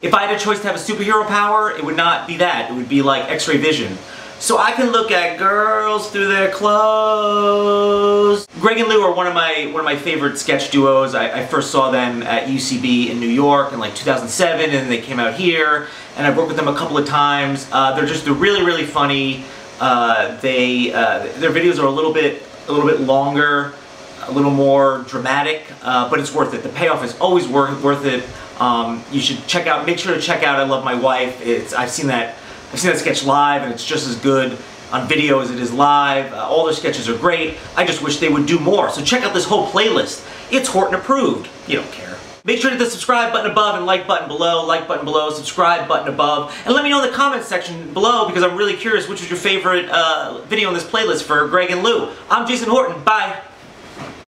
If I had a choice to have a superhero power, it would not be that. It would be like X-ray vision. So I can look at girls through their clothes. Greg and Lou are one of my one of my favorite sketch duos. I, I first saw them at UCB in New York in like 2007, and they came out here. And I've worked with them a couple of times. Uh, they're just they're really really funny. Uh, they uh, their videos are a little bit a little bit longer, a little more dramatic, uh, but it's worth it. The payoff is always worth worth it. Um, you should check out. Make sure to check out. I love my wife. It's I've seen that I've seen that sketch live and it's just as good on video as it is live. Uh, all their sketches are great. I just wish they would do more. So check out this whole playlist. It's Horton approved. You don't care. Make sure to hit the subscribe button above and like button below, like button below, subscribe button above, and let me know in the comments section below because I'm really curious which was your favorite uh, video in this playlist for Greg and Lou. I'm Jason Horton. Bye.